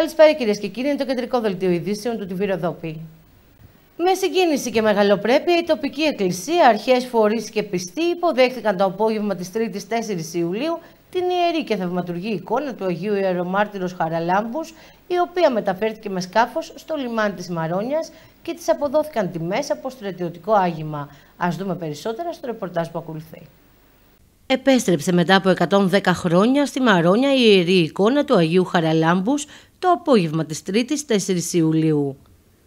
Καλησπέρα κυρίες και κύριοι, είναι το κεντρικό δελτίο ειδήσεων του TV Ροδόπη. Με συγκίνηση και μεγαλοπρέπεια, η τοπική εκκλησία, αρχές, φορείς και πιστοί υποδέχτηκαν το απόγευμα της 3η 4η Ιουλίου την ιερή και θαυματουργή εικόνα του Αγίου Ιερομάρτυρος Χαραλάμπους, η οποία μεταφέρθηκε με σκάφος στο λιμάνι της Μαρόνιας και της αποδόθηκαν τιμές από στρατιωτικό άγημα. Α δούμε περισσότερα στο ρεπορτάζ που ακολουθεί. Επέστρεψε μετά από 110 χρόνια στη Μαρόνια η ιερή εικόνα του Αγίου Χαραλάμπους το απόγευμα της 3ης 4 Ιουλίου.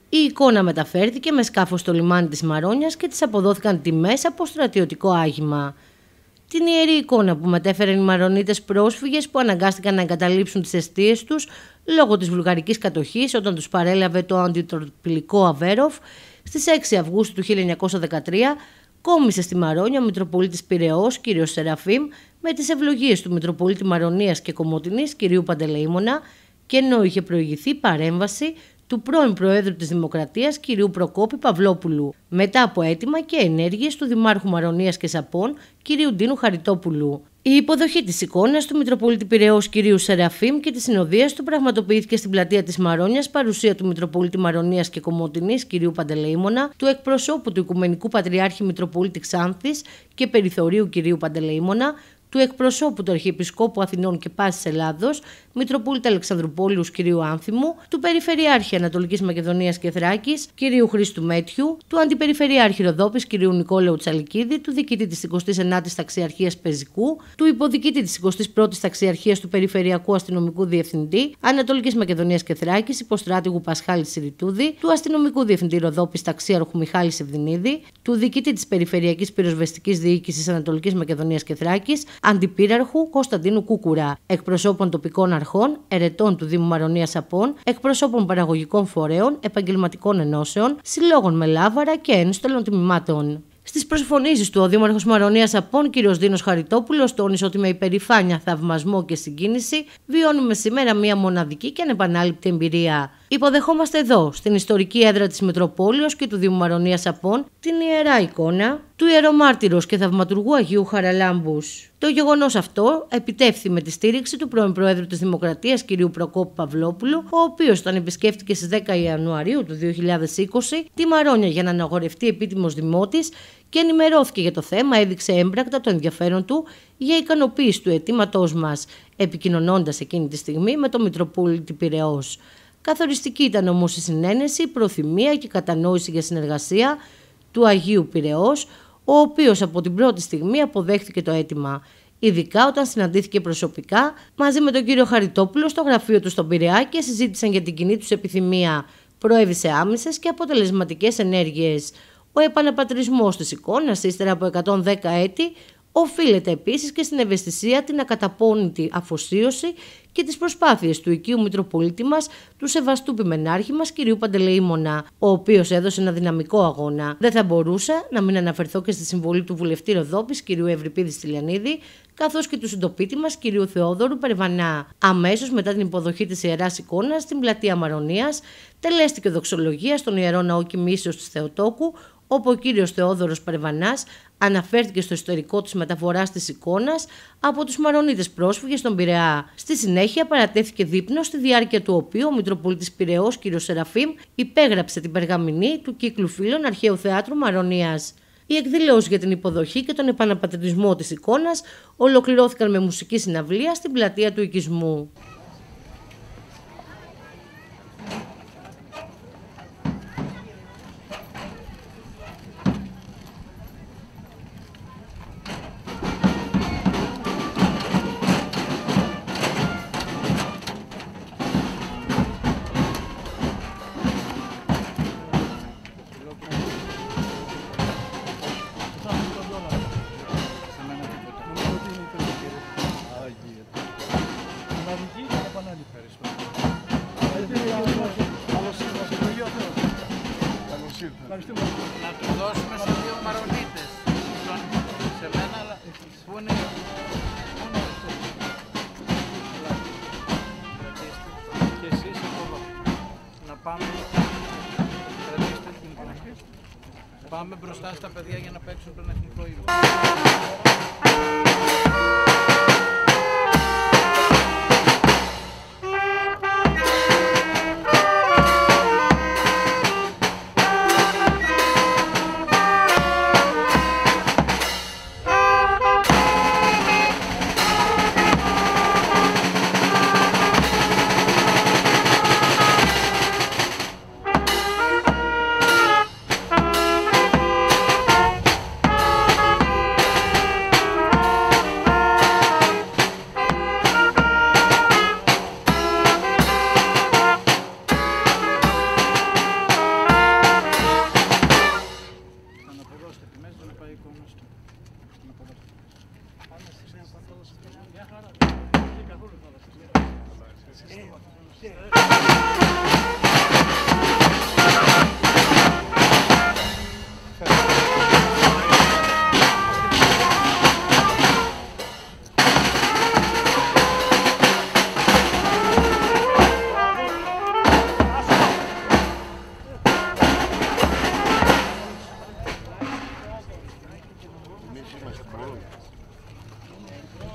Η εικόνα μεταφέρθηκε με σκάφος στο λιμάνι της Μαρόνιας και της αποδόθηκαν τιμές από στρατιωτικό άγημα. Την ιερή εικόνα που μετέφεραν οι Μαρονίτες πρόσφυγες που αναγκάστηκαν να εγκαταλείψουν τις αιστείες τους λόγω της βουλγαρικής κατοχής όταν τους παρέλαβε το αντιτροπηλικό Αβέροφ στις 6 Αυγούστου του 1913 κόμισε στη Μαρόνια ο Μητροπολίτης Πυραιός κ. Σεραφείμ με τις ευλογίες του Μητροπολίτη Μαρονίας και Κομωτινής κ. Παντελεήμονα και ενώ είχε προηγηθεί παρέμβαση του πρώην Προέδρου της Δημοκρατίας κ. Προκόπη Παυλόπουλου, μετά από αίτημα και ενέργειες του Δημάρχου Μαρονίας και Σαπών κ. Ντίνου Χαριτόπουλου. Η υποδοχή της εικόνας του Μητροπολίτη Πυραιός κ. Σεραφείμ και της συνοδείας του πραγματοποιήθηκε στην πλατεία της Μαρόνια παρουσία του Μητροπολίτη Μαρονίας και Κομωτινής κ. Παντελεήμονα, του εκπροσώπου του Οικουμενικού Πατριάρχη Μητροπολίτη Ξάνθης και Περιθωρίου κ. Παντελεήμονα, του εκπροσώπου του Αρχιεπισκόπου Αθηνών και Πάσης Ελλάδος, Μητροπόλητα Αλεξανδρουπόλους κ. Άνθιμου, του Περιφερειάρχη Ανατολικής Μακεδονίας και Θράκης κ. Χρήστου Μέτιου, του Αντιπεριφερειάρχη Ροδόπης κ. Νικόλαου Τσαλικίδη, του Διοικητή της 29η Ταξιαρχίας Πεζικού, του Υποδιοικητή της 21η Ταξιαρχίας του Περιφερειακού Αστυνομικού Διευθυντή Ανατολικής Μακεδονίας και Θράκης, υποστράτηγου Πασχάλη Σιριτούδη, του Αστυνομικού Διευθυντή Ροδόπης Ταξίαρχου Μιχάλη Σεβδινίδη, του Διοικητή της Περιφερειακής Πυροσβεστικής Διοίκησης Ανατολικής Μακεδονίας και Θράκης, Αντιπύραρχου Κωνσταντίνου Κούκουρα, εκπροσώπων τοπικών αρχών, ερετών του Δήμου Μαρονίας Απών, εκπροσώπων παραγωγικών φορέων, επαγγελματικών ενώσεων, συλλόγων με λάβαρα και ένστολων τμήματων. Στις προσφωνήσεις του, ο Δήμαρχος Μαρονίας Απών, κ. Δίνος Χαριτόπουλος, τόνισε ότι με υπερηφάνεια, θαυμασμό και συγκίνηση βιώνουμε σήμερα μία μοναδική και ανεπανάληπτη εμπειρία. Υποδεχόμαστε εδώ, στην ιστορική έδρα της Μητροπόλεως και του Δήμου Μαρονίας Απών, την ιερά εικόνα του ιερομάρτυρος και θαυματουργού Αγίου Χαραλάμπους. Το γεγονός αυτό επιτεύχθη με τη στήριξη του πρώην Προέδρου της Δημοκρατίας κ. Προκόπου Παυλόπουλου, ο οποίος τον επισκέφτηκε στις 10 Ιανουαρίου του 2020 τη Μαρόνια για να αναγορευτεί επίτιμος δημότης και ενημερώθηκε για το θέμα, έδειξε έμπρακτα το ενδιαφέρον του για ικανοποίηση του αιτήματός μας, επικοινωνώντας εκείνη τη στιγμή με τον Μητροπόλητη Πυραιός. Καθοριστική ήταν όμως η συνένεση, η προθυμία και η κατανόηση για συνεργασία του Αγίου Πυραιός, ο οποίος από την πρώτη στιγμή αποδέχθηκε το αίτημα, ειδικά όταν συναντήθηκε προσωπικά μαζί με τον κύριο Χαριτόπουλο στο γραφείο του στον Πειραιά και συζήτησαν για την κοινή τους επιθυμία. Προέβησε άμεσες και αποτελεσματικές ενέργειες. Ο επαναπατρισμός της εικόνας ύστερα από 110 έτη οφείλεται επίσης και στην ευαισθησία, την ακαταπώνητη αφοσίωση και τις προσπάθειες του οικείου Μητροπολίτη μας, του σεβαστού πιμενάρχη μας κυρίου Παντελεήμονα, ο οποίος έδωσε ένα δυναμικό αγώνα. Δεν θα μπορούσα να μην αναφερθώ και στη συμβολή του βουλευτή Ροδόπης κυρίου Ευρυπίδη Στυλιανίδη, καθώς και του συντοπίτη μας κυρίου Θεόδωρου Περβανά. Αμέσως μετά την υποδοχή της ιεράς εικόνας στην πλατεία Μαρονίας, τελέστηκε δοξολογίας στον ιερό ναό Κοιμήσεω της Θεοτόκου, όπου ο κύριος Θεόδωρος Παρεβανάς αναφέρθηκε στο ιστορικό της μεταφοράς της εικόνας από τους Μαρονίτες πρόσφυγες στον Πειραιά. Στη συνέχεια παρατέθηκε δείπνος στη διάρκεια του οποίου ο Μητροπολίτης Πειραιός κ. Σεραφείμ υπέγραψε την περγαμηνή του κύκλου φίλων Αρχαίου Θεάτρου Μαρονίας. Οι εκδηλώσεις για την υποδοχή και τον επαναπατρισμό της εικόνας ολοκληρώθηκαν με μουσική συναυλία στην πλατεία του οικισμού. Vamos.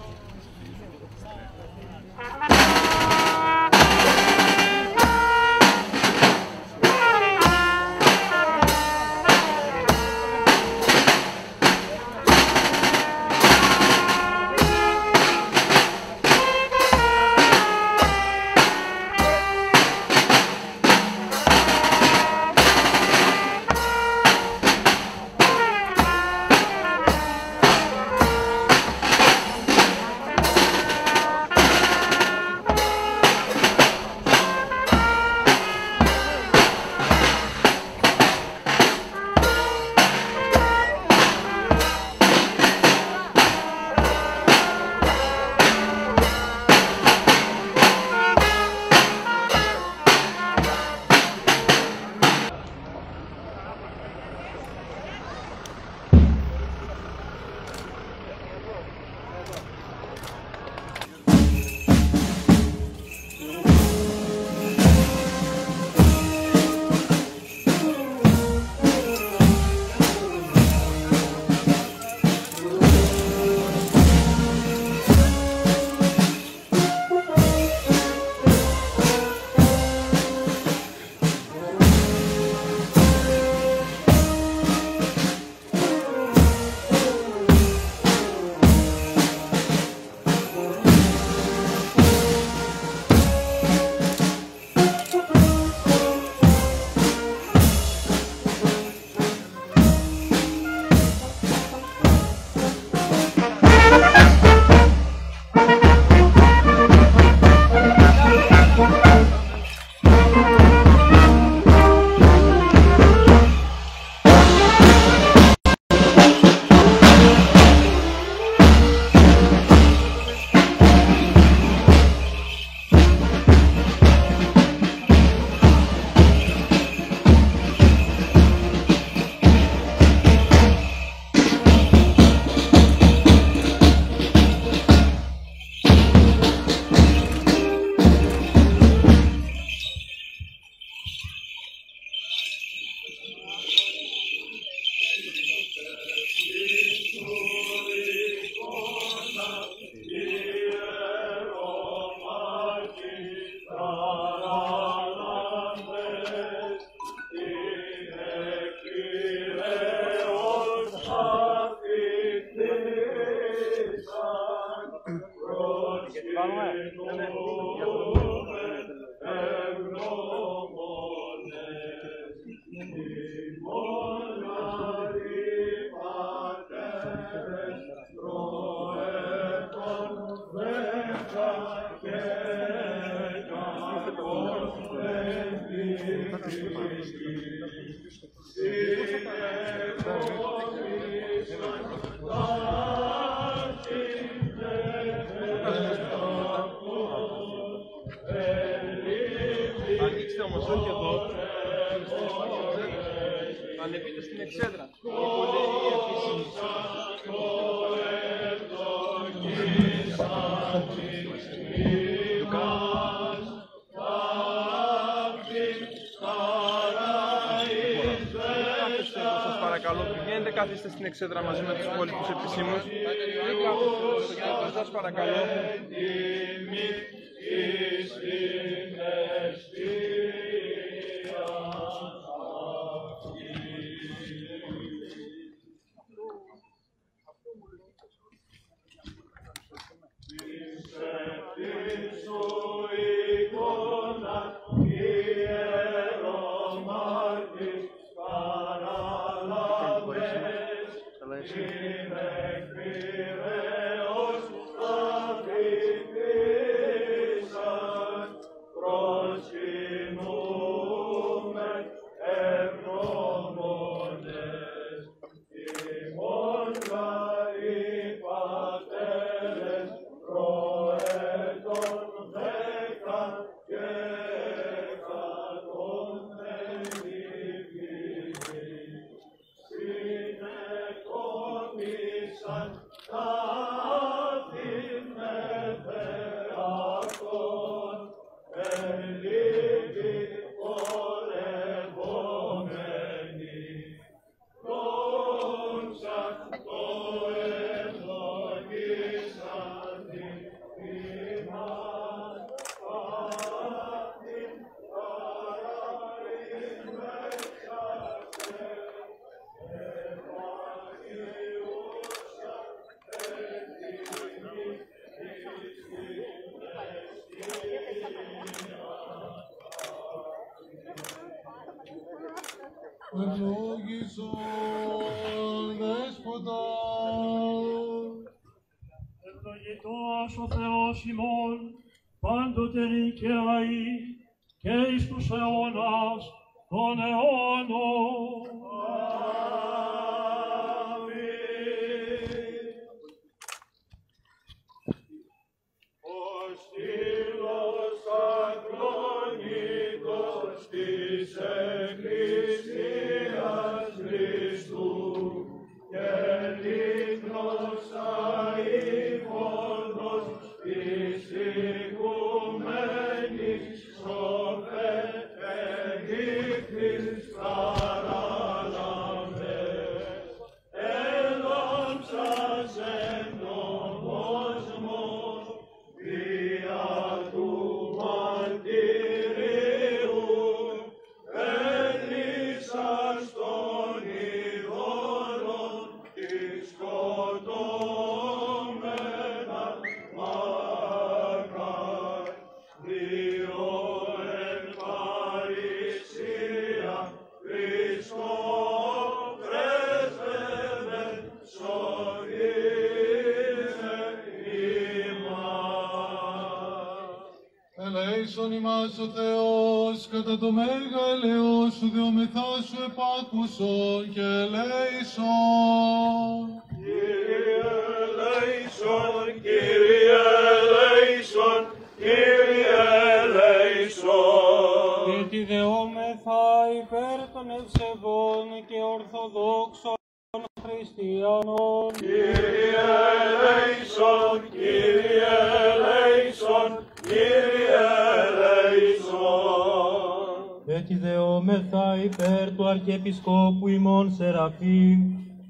πηγαίνετε καθίστε στην εξέδρα μαζί με τους υπόλοιπους επισήμους. Δεν σας παρακαλώ. Ευλογήσον Δέσποτα. Ευλογητός ο Θεός ημών, πάντοτε νικαίοι και εις τους αιώνας των αιώνων. Ο Θεός, κατά το μέγα ελαιό σου δεομεθά σου επάκουσον και ελέησον. Κύριε ελέησον, Κύριε ελέησον, Κύριε ελέησον. Και τη δεόμεθα υπέρ των ευσεβών και ορθοδόξων χριστιανών. Κύριε ελέησον, Κύριε ελέησον, Έτσι δεόμεθα υπέρ του Αρχιεπισκόπου ημών Σεραφείμ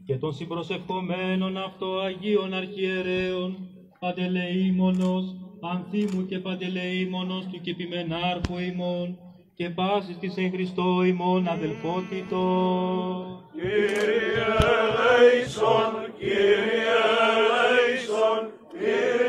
και των συμπροσευχομένων αυτό Αγίων Αρχιερέων, Παντελεήμονος, Ανθίμου και Παντελεήμονος του Κεπιμενάρχου ημών και πάσης της εν Χριστώ ημών αδελφότητος. Κύριε ελέησον, Κύριε ελέησον, Κύριε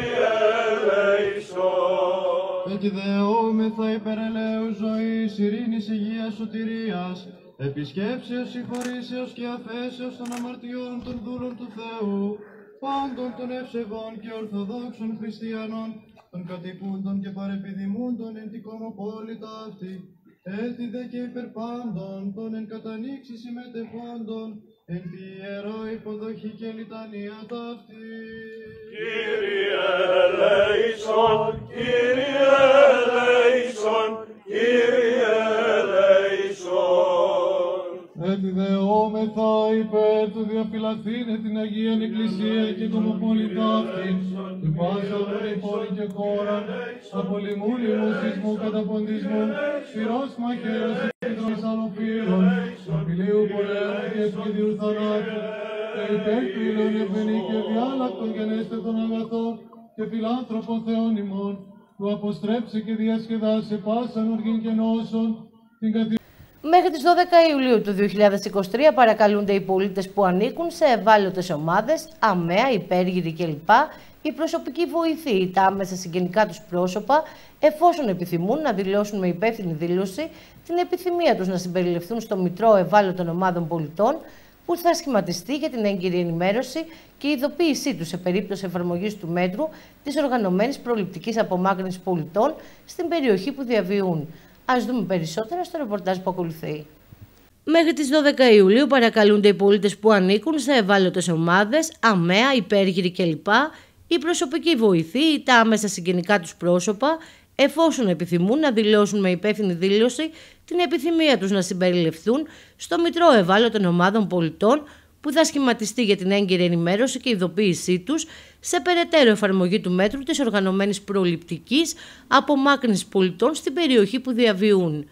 ελέησον. Έτσι δεόμεθα υπερελαίου ζωής, ειρήνης, υγείας, σωτηρίας, επισκέψεως, συγχωρήσεως και αφέσεως των αμαρτιών των δούλων του Θεού, πάντων των ευσεβών και ορθοδόξων χριστιανών, των κατοικούντων και παρεπιδημούντων εν την κομοπόλητα αυτή, έτσι δε και υπερπάντων των εν κατανοίξει συμμετεχόντων, εν τη ιερό υποδοχή και λιτανία ταύτη. Κύριε ελέησον, Κύριε ελέησον, Κύριε ελέησον. Επιδεόμεθα υπέρ του διαφυλαθήνε την Αγία Εκκλησία και κομοπόλητα αυτήν, την πάσα όλη πόλη και χώρα, από λοιμού λοιμού σεισμού καταποντισμού, πυρός μαχαίρος επιδρομής αλοφύρων, απειλίου πολέμου και ευπηδιού θανάτου, και υπέρ του ήλων ευγενή και διάλακτον γενέστε των αγαθών και φιλάνθρωπων θεών ημών, που αποστρέψε και διασκεδάσε πάσαν οργήν και νόσων, την καθημερινή Μέχρι τις 12 Ιουλίου του 2023 παρακαλούνται οι πολίτες που ανήκουν σε ευάλωτες ομάδες, αμαία, υπέργυροι κλπ. η προσωπική βοηθή ή τα άμεσα συγγενικά τους πρόσωπα, εφόσον επιθυμούν να δηλώσουν με υπεύθυνη δήλωση την επιθυμία τους να συμπεριληφθούν στο Μητρό Ευάλωτων Ομάδων Πολιτών, που θα σχηματιστεί για την έγκυρη ενημέρωση και ειδοποίησή του σε περίπτωση εφαρμογής του μέτρου της οργανωμένης προληπτικής απομάκρυνσης πολιτών στην περιοχή που διαβιούν. Α δούμε περισσότερα στο ρεπορτάζ που ακολουθεί. Μέχρι τις 12 Ιουλίου παρακαλούνται οι πολίτες που ανήκουν σε ευάλωτες ομάδες, αμαία, υπέργυροι κλπ, η προσωπική βοηθή ή τα άμεσα συγγενικά τους πρόσωπα, εφόσον επιθυμούν να δηλώσουν με υπεύθυνη δήλωση την επιθυμία τους να συμπεριληφθούν στο Μητρό Ευάλωτων Ομάδων Πολιτών που θα σχηματιστεί για την έγκυρη ενημέρωση και ειδοποίησή τους σε περαιτέρω εφαρμογή του μέτρου της οργανωμένης προληπτικής απομάκρυνσης πολιτών στην περιοχή που διαβιούν.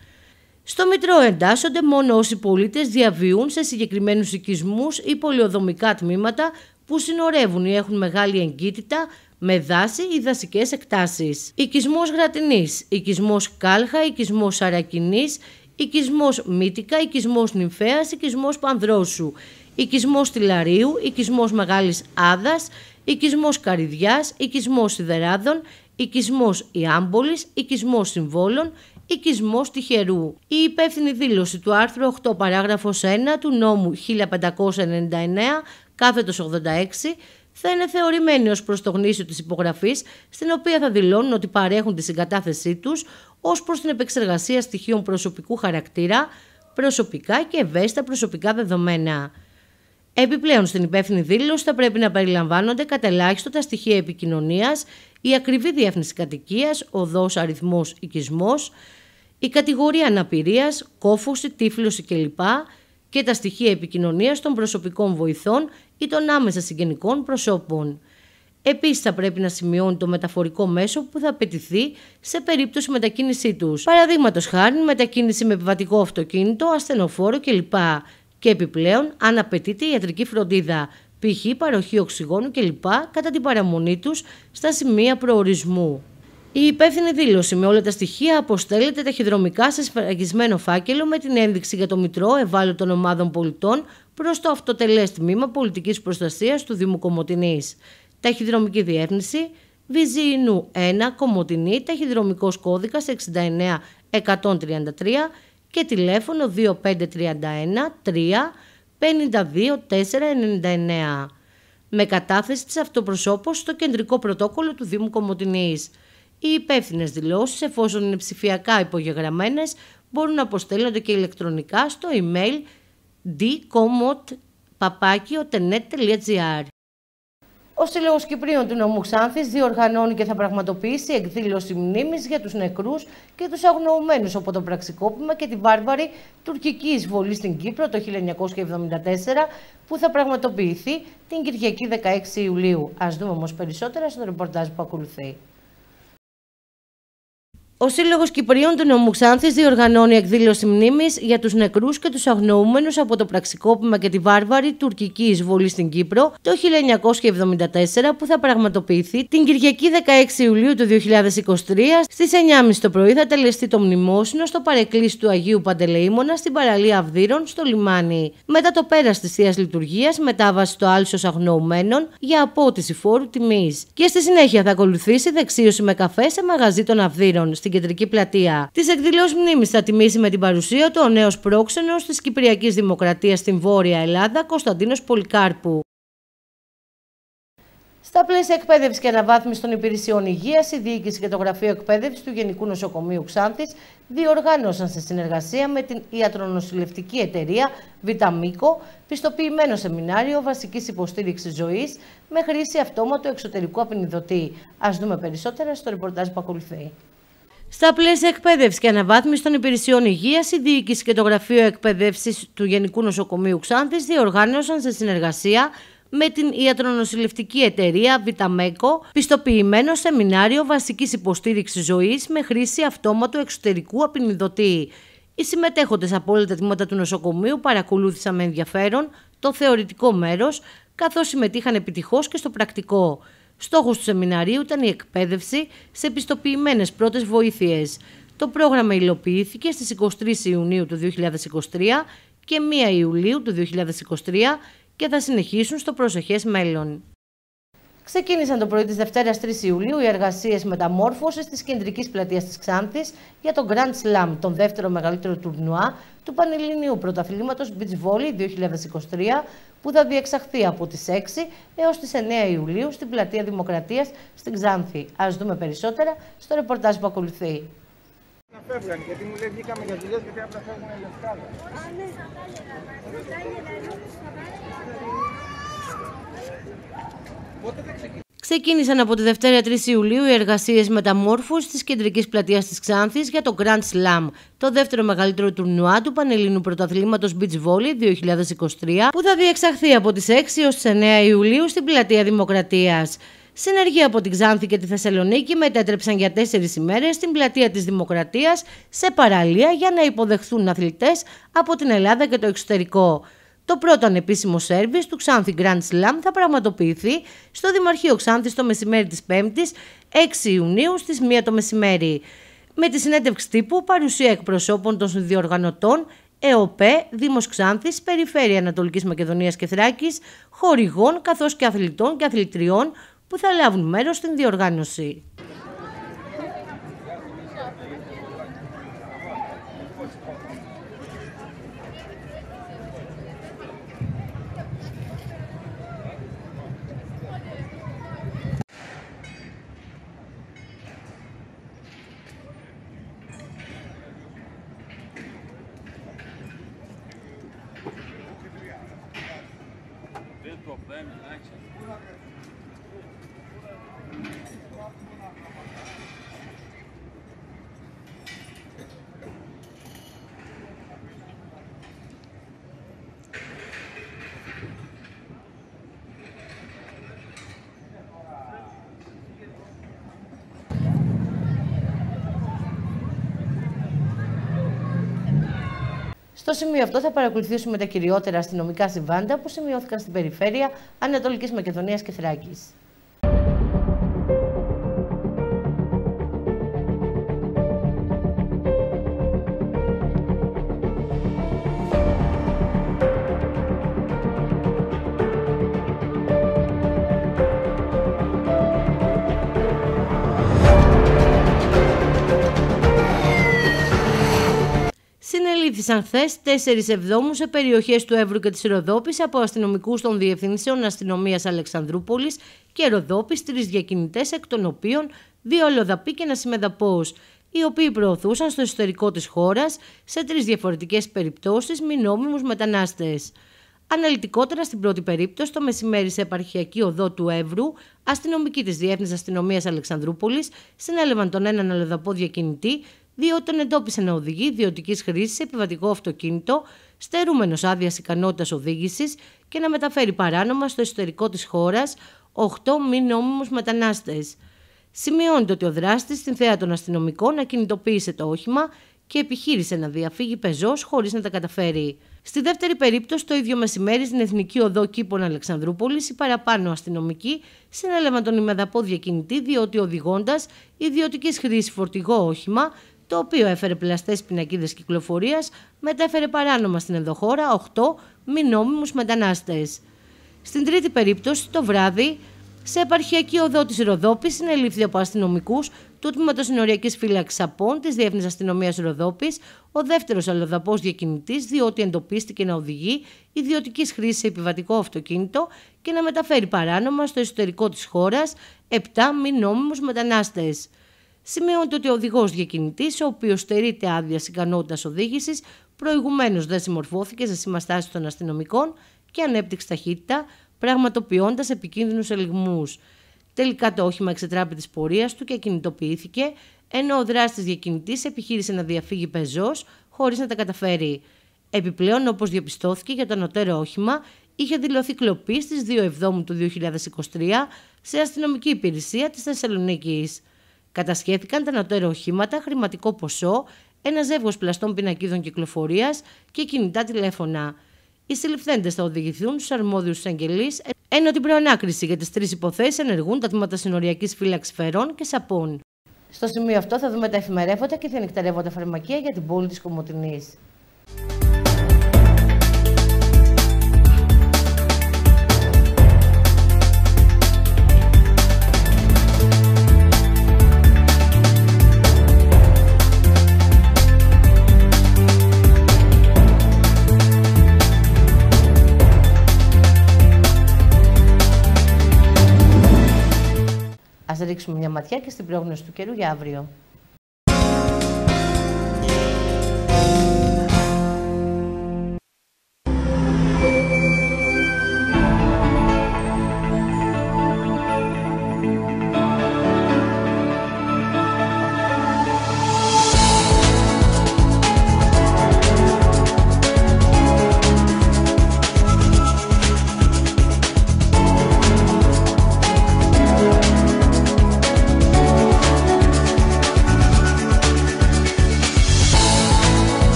Στο Μητρό εντάσσονται μόνο όσοι πολίτες διαβιούν σε συγκεκριμένους οικισμούς ή πολιοδομικά τμήματα που συνορεύουν ή έχουν μεγάλη εγκύτητα με δάση ή δασικές εκτάσεις. Οικισμός Γρατινής, οικισμός Κάλχα, οικισμός Αρακινής, οικισμός Μύτικα, οικισμός Νυμφέας, οικισμός Πανδρόσου, οικισμός Τιλαρίου, οικισμός Μεγάλης Άδας, οικισμός Καριδιάς, οικισμός Σιδεράδων, οικισμός Ιάμπολης, οικισμός Συμβόλων, οικισμός τυχερού. Η υπεύθυνη δήλωση του άρθρου 8 παράγραφος 1 του νόμου 1599 κάθετος 86 θα είναι θεωρημένοι ως προς το γνήσιο της υπογραφής, στην οποία θα δηλώνουν ότι παρέχουν τη συγκατάθεσή τους ως προς την επεξεργασία στοιχείων προσωπικού χαρακτήρα, προσωπικά και ευαίσθητα προσωπικά δεδομένα. Επιπλέον, στην υπεύθυνη δήλωση θα πρέπει να περιλαμβάνονται κατελάχιστο τα στοιχεία επικοινωνίας, η ακριβή διεύθυνση κατοικίας, οδός, αριθμός, οικισμός, η κατηγορία αναπηρίας, κόφωση, τύφλωση κλπ. Και τα στοιχεία επικοινωνίας των προσωπικών βοηθών ή των άμεσα συγγενικών προσώπων. Επίσης, θα πρέπει να σημειώνει το μεταφορικό μέσο που θα απαιτηθεί σε περίπτωση μετακίνησή τους. Παραδείγματος χάρη, μετακίνηση με επιβατικό αυτοκίνητο, ασθενοφόρο κλπ. Και επιπλέον, αν απαιτείται ιατρική φροντίδα, π.χ. παροχή οξυγόνου κλπ. κατά την παραμονή τους στα σημεία προορισμού. Η υπεύθυνη δήλωση με όλα τα στοιχεία αποστέλλεται ταχυδρομικά σε σφραγισμένο φάκελο με την ένδειξη για το Μητρό Ευάλωτων Ομάδων Πολιτών προς το αυτοτελές τμήμα πολιτικής προστασίας του Δήμου Κομωτινής. Ταχυδρομική διεύθυνση Βυζίνου 1 Κομωτινή, ταχυδρομικός κώδικας 69 133 και τηλέφωνο 2531 3 52 499 με κατάθεση της αυτοπροσώπως στο κεντρικό πρωτόκολλο του Δήμου Κομωτινής. Οι υπεύθυνες δηλώσεις, εφόσον είναι ψηφιακά υπογεγραμμένες, μπορούν να αποστέλλονται και ηλεκτρονικά στο email dcomot.net.gr. Ο Σύλλογος Κυπρίων του Νομού Ξάνθης διοργανώνει και θα πραγματοποιήσει εκδήλωση μνήμης για τους νεκρούς και τους αγνοωμένους από το πραξικόπημα και τη βάρβαρη τουρκική εισβολή στην Κύπρο το 1974, που θα πραγματοποιηθεί την Κυριακή 16 Ιουλίου. Α δούμε όμως περισσότερα στο ρεπορτάζ που ακολουθεί. Ο Σύλλογος Κυπρίων του Νομού Ξάνθης διοργανώνει εκδήλωση μνήμης για τους νεκρούς και τους αγνοούμενους από το πραξικόπημα και τη βάρβαρη τουρκική εισβολή στην Κύπρο το 1974 που θα πραγματοποιηθεί την Κυριακή 16 Ιουλίου του 2023 στις 9.30 το πρωί θα τελεστεί το μνημόσυνο στο παρεκκλήσι του Αγίου Παντελεήμονα στην παραλία Αυδείρων στο λιμάνι. Μετά το πέρας της Θείας Λειτουργίας, μετάβαση στο άλσο αγνοουμένων για απότηση φόρου τιμής. Και στη συνέχεια θα ακολουθήσει δεξίωση με καφέ σε μαγαζί των Αυδείρων στην κεντρική πλατεία. Τη εκδηλώσεις μνήμης θα τιμήσει με την παρουσία του ο νέος πρόξενος της Κυπριακής Δημοκρατίας στην Βόρεια Ελλάδα, Κωνσταντίνος Πολυκάρπου. Στα πλαίσια εκπαίδευσης και αναβάθμισης των υπηρεσιών υγείας, η Διοίκηση και το Γραφείο Εκπαίδευσης του Γενικού Νοσοκομείου Ξάνθης διοργάνωσαν σε συνεργασία με την ιατρονοσηλευτική εταιρεία Βιταμίκο πιστοποιημένο σεμινάριο βασικής υποστήριξης ζωής με χρήση αυτόματου εξωτερικού απεινιδωτή. Α δούμε περισσότερα στο ρεπορτάζ που ακολουθεί. Στα πλαίσια εκπαίδευσης και αναβάθμισης των υπηρεσιών υγείας, η Διοίκηση και το Γραφείο Εκπαίδευση του Γενικού Νοσοκομείου Ξάνθης διοργάνωσαν σε συνεργασία με την ιατρονοσηλευτική εταιρεία Βιταμέκο πιστοποιημένο σεμινάριο βασικής υποστήριξης ζωής με χρήση αυτόματου εξωτερικού απεινιδωτή. Οι συμμετέχοντες από όλα τα τμήματα του νοσοκομείου παρακολούθησαν με ενδιαφέρον το θεωρητικό μέρος, καθώς συμμετείχαν επιτυχώς και στο πρακτικό. Στόχος του σεμιναρίου ήταν η εκπαίδευση σε επιστοποιημένες πρώτες βοήθειες. Το πρόγραμμα υλοποιήθηκε στις 23 Ιουνίου του 2023 και 1 Ιουλίου του 2023 και θα συνεχίσουν στο προσεχές μέλλον. Ξεκίνησαν το πρωί της Δευτέρα 3 Ιουλίου οι εργασίες μεταμόρφωσης της κεντρικής πλατείας της Ξάνθης για το Grand Slam, τον δεύτερο μεγαλύτερο τουρνουά του Πανελληνίου Πρωταθλήματος Beach Volley 2023, που θα διεξαχθεί από τις 6 έως τις 9 Ιουλίου στην πλατεία Δημοκρατίας στην Ξάνθη. Α δούμε περισσότερα στο ρεπορτάζ που ακολουθεί. Να φεύγαν, γιατί μου λέει βγήκαμε για δουλειές, γιατί απλά φεύγουν λευκάδα. Ξεκίνησαν από τη Δευτέρα 3 Ιουλίου οι εργασίες μεταμόρφωσης της κεντρικής πλατείας της Ξάνθης για το Grand Slam, το δεύτερο μεγαλύτερο τουρνουά του Πανελλήνου Πρωταθλήματος Beach Volley 2023, που θα διεξαχθεί από τις 6 έως τις 9 Ιουλίου στην πλατεία Δημοκρατίας. Συνεργεία από την Ξάνθη και τη Θεσσαλονίκη μετέτρεψαν για τέσσερις ημέρες στην πλατεία της Δημοκρατίας σε παραλία για να υποδεχθούν αθλητές από την Ελλάδα και το εξωτερικό. Το πρώτο ανεπίσημο σερβις του Ξάνθη Grand Slam θα πραγματοποιηθεί στο Δημαρχείο Ξάνθης το μεσημέρι της 5ης 6 Ιουνίου στις 1 το μεσημέρι. Με τη συνέντευξη τύπου παρουσία εκπροσώπων των διοργανωτών ΕΟΠΕ, Δήμος Ξάνθης, Περιφέρεια Ανατολικής Μακεδονίας και Θράκης, χορηγών καθώς και αθλητών και αθλητριών που θα λάβουν μέρος στην διοργάνωση. Στο σημείο αυτό θα παρακολουθήσουμε τα κυριότερα αστυνομικά συμβάντα που σημειώθηκαν στην περιφέρεια Ανατολικής Μακεδονίας και Θράκης. Συνελήφθησαν χθες τέσσερις Εβδόμους σε περιοχές του Εύρου και της Ροδόπης από αστυνομικούς των Διευθυνσίων Αστυνομίας Αλεξανδρούπολης και Ροδόπης, τρεις διακινητές, εκ των οποίων δύο Ολοδαπή και ένας Συμμεδαπό, οι οποίοι προωθούσαν στο εσωτερικό της χώρας σε τρεις διαφορετικές περιπτώσεις μη νόμιμους μετανάστες. Αναλυτικότερα στην πρώτη περίπτωση, το μεσημέρι σε επαρχιακή οδό του Εύρου, αστυνομικοί της Διεύθυνση Αστυνομίας Αλεξανδρούπολης συνέλευαν τον έναν αλλοδαπό διακινητή, διότι τον εντόπισε να οδηγεί ιδιωτικής χρήσης σε επιβατικό αυτοκίνητο, στερούμενος άδειας ικανότητας οδήγησης και να μεταφέρει παράνομα στο εσωτερικό της χώρας 8 μη νόμιμου μετανάστες. Σημειώνεται ότι ο δράστης στην θέα των αστυνομικών ακινητοποίησε το όχημα και επιχείρησε να διαφύγει πεζός χωρίς να τα καταφέρει. Στη δεύτερη περίπτωση, το ίδιο μεσημέρι στην Εθνική Οδό Κήπων Αλεξανδρούπολης, οι παραπάνω αστυνομικοί συνέλαβαν τον ημεδαπό διακινητή, διότι οδηγώντας ιδιωτικής χρήσης φορτηγό όχημα, το οποίο έφερε πλαστές πινακίδες κυκλοφορίας, μετέφερε παράνομα στην ενδοχώρα 8 μη νόμιμους μετανάστες. Στην τρίτη περίπτωση, το βράδυ, σε επαρχιακή οδό της Ροδόπης, συνελήφθη από αστυνομικούς του Τμήματος Συνοριακής Φύλαξης ΑΠΟΝ της Διεύθυνση Αστυνομίας Ροδόπης ο δεύτερος αλλοδαπός διακινητής, διότι εντοπίστηκε να οδηγεί ιδιωτικής χρήσης σε επιβατικό αυτοκίνητο και να μεταφέρει παράνομα στο εσωτερικό της χώρας 7 μη νόμιμους μετανάστες. Σημειώνεται ότι ο οδηγός διακινητής, ο οποίος στερείται άδεια ικανότητας οδήγησης, προηγουμένως δεν συμμορφώθηκε σε σημαστάσει των αστυνομικών και ανέπτυξε ταχύτητα, πραγματοποιώντας επικίνδυνους ελιγμούς. Τελικά το όχημα εξετράπη της πορείας του και κινητοποιήθηκε, ενώ ο δράστης διακινητής επιχείρησε να διαφύγει πεζός χωρίς να τα καταφέρει. Επιπλέον, όπως διαπιστώθηκε για το ανωτέρω όχημα, είχε δηλωθεί κλοπή στις 2 Εβδόμου του 2023 σε αστυνομική υπηρεσία της Θεσσαλονίκης. Κατασχέθηκαν τα ανωτέρω οχήματα, χρηματικό ποσό, ένα ζεύγος πλαστών πινακίδων κυκλοφορίας και κινητά τηλέφωνα. Οι συλληφθέντες θα οδηγηθούν στους αρμόδιους εισαγγελείς, ενώ την προανάκριση για τις τρεις υποθέσεις ενεργούν τα τμήματα συνοριακής φύλαξης φερών και σαπών. Στο σημείο αυτό θα δούμε τα εφημερεύοντα και τα νυχτερεύοντα φαρμακεία για την πόλη της Κομωτινής. Ματιά και στην πρόγνωση του καιρού για αύριο.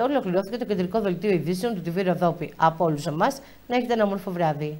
Αυτό ολοκληρώθηκε το κεντρικό δελτίο ειδήσεων του TV Ροδόπη. Από όλους εμάς να έχετε ένα όμορφο βράδυ.